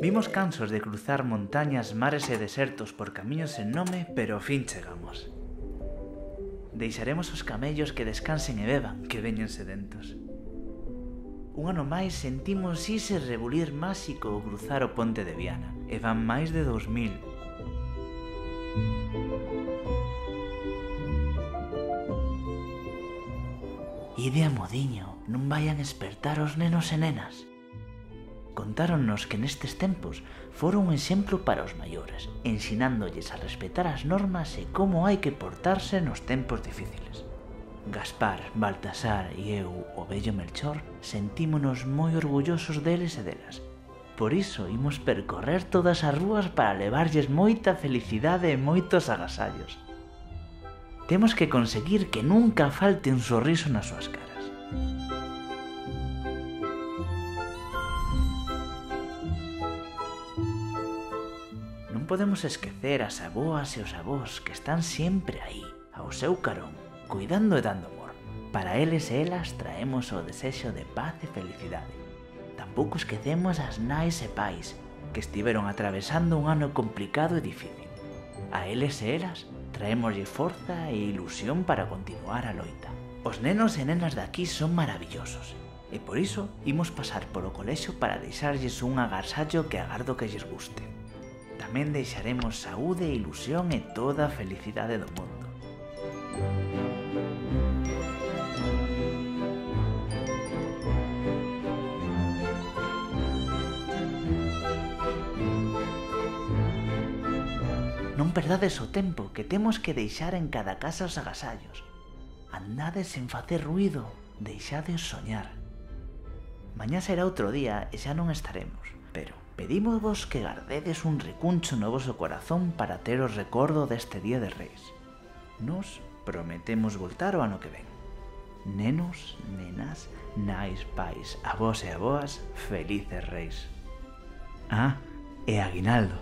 Vimos cansos de cruzar montañas, mares e desertos por camiños sen nome, pero ao fin chegamos. Deixaremos os camellos que descansen e beban, que veñen sedentos. Un ano máis sentimos ise rebulir máxico ao cruzar o ponte de Viana, e van máis de 2000. Ide a modiño, non vayan espertar os nenos e nenas. Contáronnos que nestes tempos foron un exemplo para os maiores, ensinándolles a respetar as normas e como hai que portarse nos tempos difíciles. Gaspar, Baltasar e eu, o bello Melchor, sentímonos moi orgullosos deles e delas. Por iso imos percorrer todas as rúas para levarlles moita felicidade e moitos agasallos. Temos que conseguir que nunca falte un sorriso nas súas caras. podemos esquecer as aboas e os avós que están sempre aí, ao seu carón, cuidando e dando amor. Para eles e elas traemos o desexo de paz e felicidade. Tampouco esquecemos as nais e pais que estiveron atravesando un ano complicado e difícil. A eles e elas traémoslle forza e ilusión para continuar a loita. Os nenos e nenas daqui son maravillosos e por iso imos pasar polo colexo para deixarlles un agasallo que agardo que lles guste tamén deixaremos saúde, ilusión e toda a felicidade do mundo. Non perdades o tempo que temos que deixar en cada casa os agasallos. Andades sen facer ruido, deixades soñar. Mañá será outro día e xa non estaremos, pero Pedímosvos que gardedes un recuncho no voso corazón para ter o recordo deste Día de Reis. Nos prometemos voltar o ano que ven. Nenos, nenas, nais, pais, avós e aboas, felices reis. Ah, e aguinaldo.